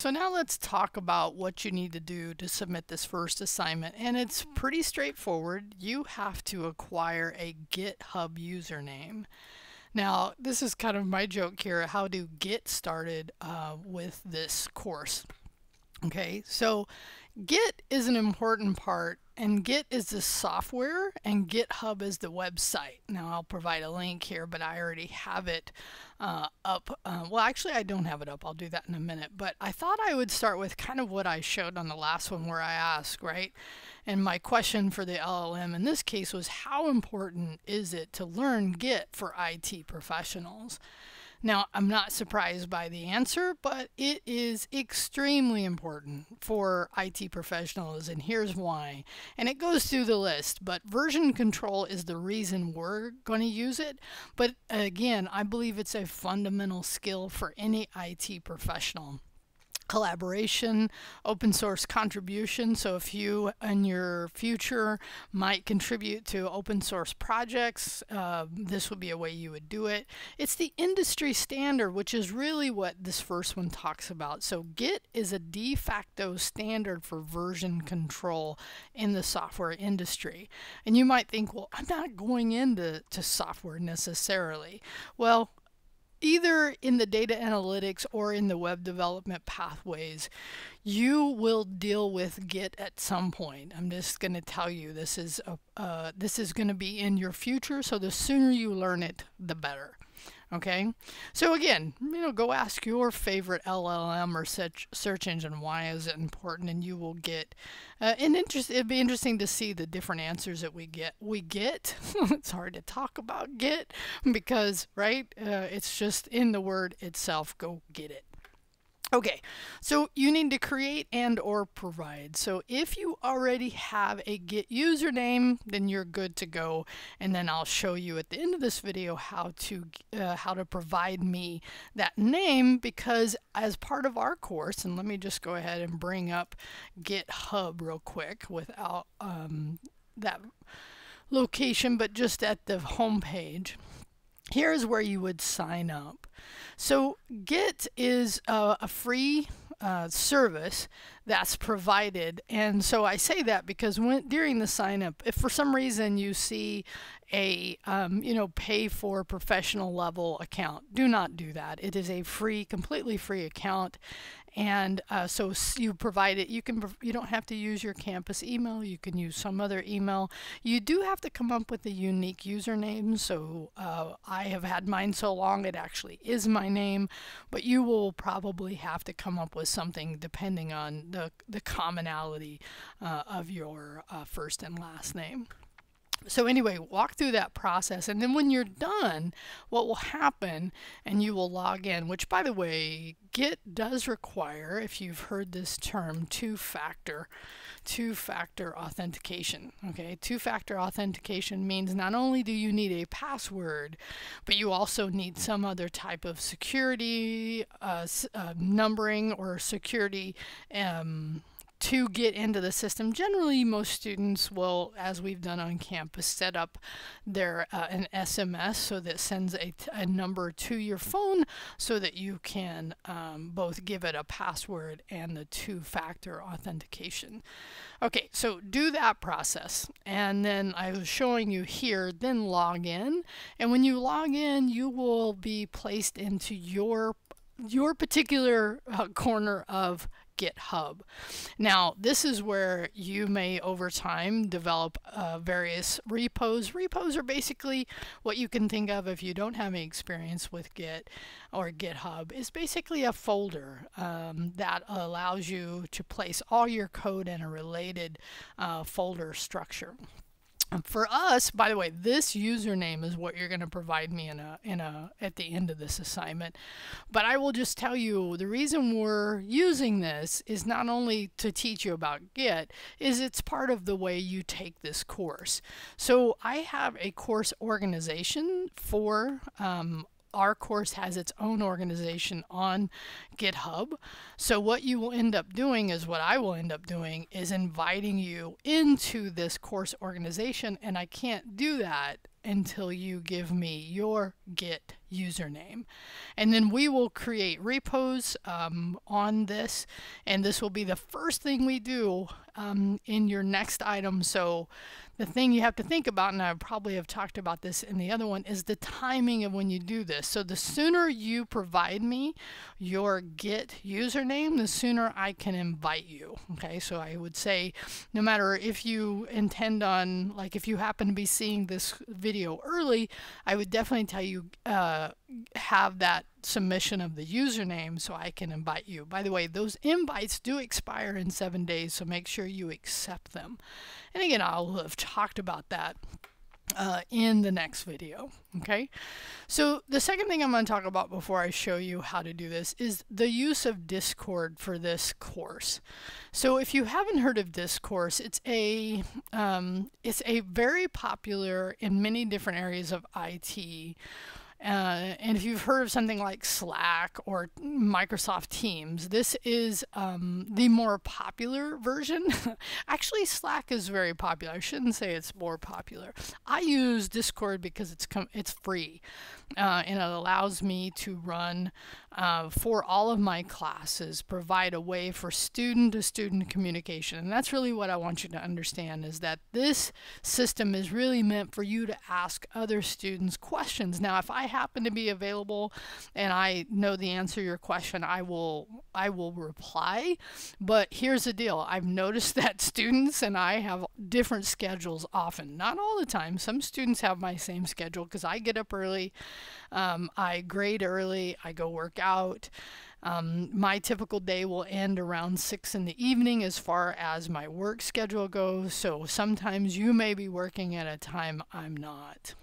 So now let's talk about what you need to do to submit this first assignment. And it's pretty straightforward. You have to acquire a GitHub username. Now, this is kind of my joke here, how to get started uh, with this course. Okay, so Git is an important part and Git is the software and GitHub is the website. Now I'll provide a link here, but I already have it uh, up. Uh, well, actually I don't have it up. I'll do that in a minute. But I thought I would start with kind of what I showed on the last one where I asked, right? And my question for the LLM in this case was how important is it to learn Git for IT professionals? Now, I'm not surprised by the answer, but it is extremely important for IT professionals, and here's why. And it goes through the list, but version control is the reason we're going to use it. But again, I believe it's a fundamental skill for any IT professional collaboration, open source contribution. So if you in your future might contribute to open source projects, uh, this would be a way you would do it. It's the industry standard, which is really what this first one talks about. So Git is a de facto standard for version control in the software industry. And you might think, well, I'm not going into to software necessarily. Well, either in the data analytics or in the web development pathways, you will deal with Git at some point. I'm just going to tell you this is a, uh, this is going to be in your future. So the sooner you learn it, the better. Okay, so again, you know, go ask your favorite LLM or search search engine why is it important, and you will get uh, an interest. It'd be interesting to see the different answers that we get. We get. it's hard to talk about get because right, uh, it's just in the word itself. Go get it. Okay, so you need to create and or provide. So if you already have a Git username, then you're good to go. And then I'll show you at the end of this video how to uh, how to provide me that name because as part of our course, and let me just go ahead and bring up GitHub real quick without um, that location, but just at the home page. Here's where you would sign up. So Git is uh, a free uh, service that's provided. And so I say that because when during the sign up, if for some reason you see a um, you know pay for professional level account, do not do that. It is a free, completely free account, and uh, so you provide it. You can you don't have to use your campus email. You can use some other email. You do have to come up with a unique username. So uh, I have had mine so long it actually is my name, but you will probably have to come up with something depending on the the commonality uh, of your uh, first and last name so anyway, walk through that process. And then when you're done, what will happen, and you will log in, which by the way, Git does require, if you've heard this term, two-factor, two-factor authentication. Okay, two-factor authentication means not only do you need a password, but you also need some other type of security uh, uh, numbering or security um, to get into the system. Generally, most students will, as we've done on campus, set up their uh, an SMS so that sends a, a number to your phone so that you can um, both give it a password and the two-factor authentication. Okay, so do that process. And then I was showing you here, then log in. And when you log in, you will be placed into your your particular uh, corner of GitHub. Now, this is where you may over time develop uh, various repos. Repos are basically what you can think of if you don't have any experience with Git or GitHub. It's basically a folder um, that allows you to place all your code in a related uh, folder structure. For us, by the way, this username is what you're going to provide me in a in a at the end of this assignment. But I will just tell you the reason we're using this is not only to teach you about Git, is it's part of the way you take this course. So I have a course organization for um, our course has its own organization on GitHub. So what you will end up doing is what I will end up doing is inviting you into this course organization and I can't do that until you give me your Git username. And then we will create repos um, on this, and this will be the first thing we do um, in your next item. So the thing you have to think about, and I probably have talked about this in the other one, is the timing of when you do this. So the sooner you provide me your Git username, the sooner I can invite you. Okay, so I would say no matter if you intend on, like if you happen to be seeing this video early, I would definitely tell you uh, have that submission of the username so I can invite you. By the way, those invites do expire in seven days, so make sure you accept them. And again, I'll have talked about that uh, in the next video. Okay, so the second thing I'm going to talk about before I show you how to do this is the use of Discord for this course. So if you haven't heard of Discord, it's a um, it's a very popular in many different areas of IT uh, and if you've heard of something like Slack or Microsoft Teams, this is um, the more popular version. Actually, Slack is very popular. I shouldn't say it's more popular. I use Discord because it's it's free, uh, and it allows me to run uh, for all of my classes, provide a way for student-to-student -student communication. And that's really what I want you to understand is that this system is really meant for you to ask other students questions. Now, if I happen to be available and I know the answer to your question, I will I will reply. But here's the deal. I've noticed that students and I have different schedules often. Not all the time. Some students have my same schedule because I get up early, um, I grade early, I go work out. Um, my typical day will end around 6 in the evening as far as my work schedule goes, so sometimes you may be working at a time I'm not.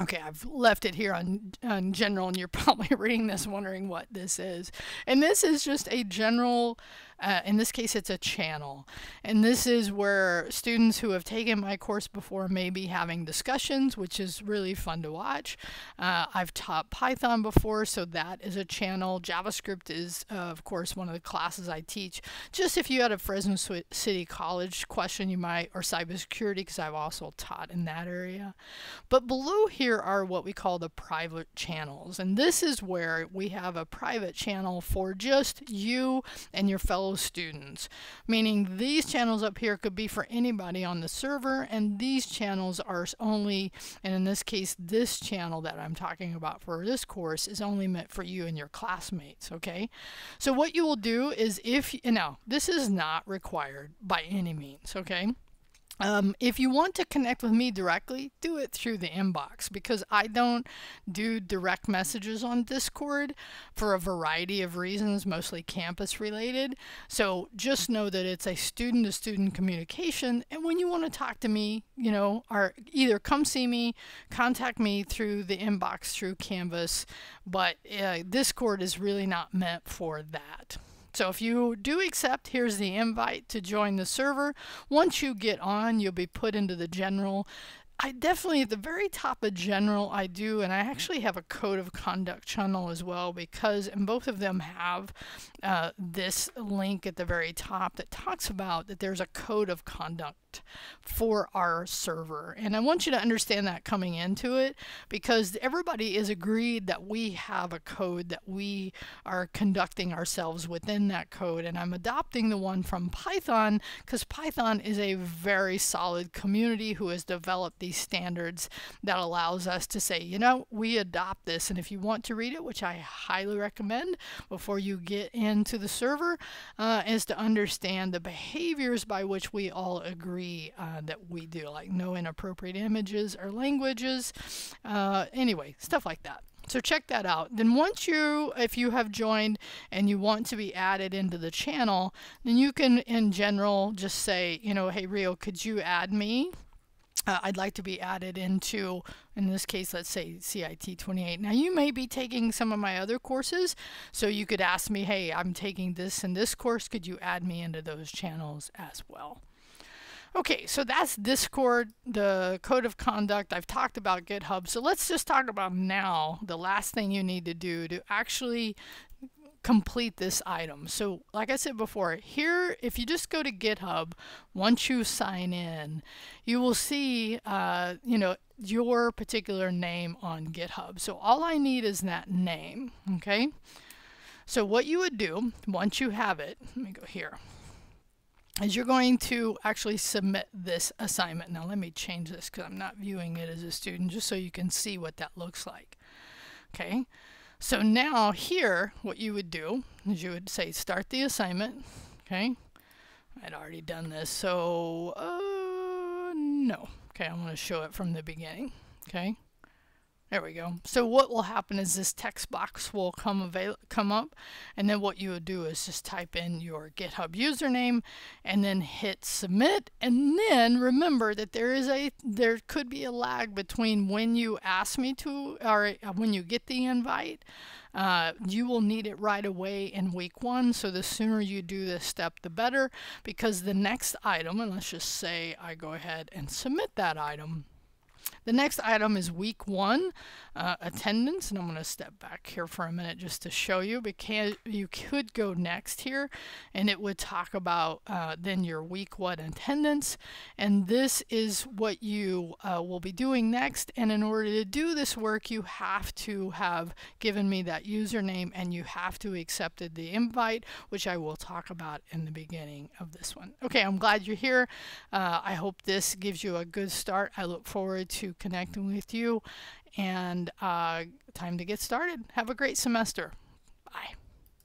Okay, I've left it here on, on general, and you're probably reading this wondering what this is. And this is just a general uh, in this case, it's a channel. And this is where students who have taken my course before may be having discussions, which is really fun to watch. Uh, I've taught Python before, so that is a channel. JavaScript is, uh, of course, one of the classes I teach. Just if you had a Fresno City College question, you might, or cybersecurity, because I've also taught in that area. But below here are what we call the private channels. And this is where we have a private channel for just you and your fellow students, meaning these channels up here could be for anybody on the server, and these channels are only, and in this case, this channel that I'm talking about for this course is only meant for you and your classmates, okay? So what you will do is if, you now, this is not required by any means, okay? Um, if you want to connect with me directly, do it through the inbox because I don't do direct messages on Discord for a variety of reasons, mostly campus related. So just know that it's a student to student communication. And when you want to talk to me, you know, or either come see me, contact me through the inbox through Canvas. But uh, Discord is really not meant for that. So if you do accept, here's the invite to join the server. Once you get on, you'll be put into the general I definitely, at the very top of general, I do, and I actually have a code of conduct channel as well because, and both of them have uh, this link at the very top that talks about that there's a code of conduct for our server. And I want you to understand that coming into it because everybody is agreed that we have a code that we are conducting ourselves within that code. And I'm adopting the one from Python because Python is a very solid community who has developed these standards that allows us to say, you know, we adopt this. And if you want to read it, which I highly recommend before you get into the server, uh, is to understand the behaviors by which we all agree uh, that we do, like no inappropriate images or languages. Uh, anyway, stuff like that. So check that out. Then once you, if you have joined and you want to be added into the channel, then you can in general just say, you know, hey Rio, could you add me? uh, I'd like to be added into, in this case, let's say CIT 28. Now, you may be taking some of my other courses, so you could ask me, hey, I'm taking this and this course. Could you add me into those channels as well? Okay, so that's Discord, the code of conduct. I've talked about GitHub. So let's just talk about now the last thing you need to do to actually complete this item. So like I said before, here, if you just go to GitHub, once you sign in, you will see, uh, you know, your particular name on GitHub. So all I need is that name, okay? So what you would do, once you have it, let me go here, is you're going to actually submit this assignment. Now let me change this because I'm not viewing it as a student, just so you can see what that looks like. Okay, so now here, what you would do is you would say start the assignment. Okay, I'd already done this, so uh, no. Okay, I'm going to show it from the beginning. Okay. There we go. So what will happen is this text box will come avail come up and then what you would do is just type in your GitHub username and then hit submit. And then remember that there is a there could be a lag between when you ask me to or uh, when you get the invite. Uh, you will need it right away in week one. So the sooner you do this step the better because the next item and let's just say I go ahead and submit that item the next item is week one uh, attendance, and I'm going to step back here for a minute just to show you. Because you could go next here, and it would talk about uh, then your week one attendance, and this is what you uh, will be doing next. And in order to do this work, you have to have given me that username, and you have to accepted the invite, which I will talk about in the beginning of this one. Okay, I'm glad you're here. Uh, I hope this gives you a good start. I look to connecting with you and uh, time to get started. Have a great semester. Bye.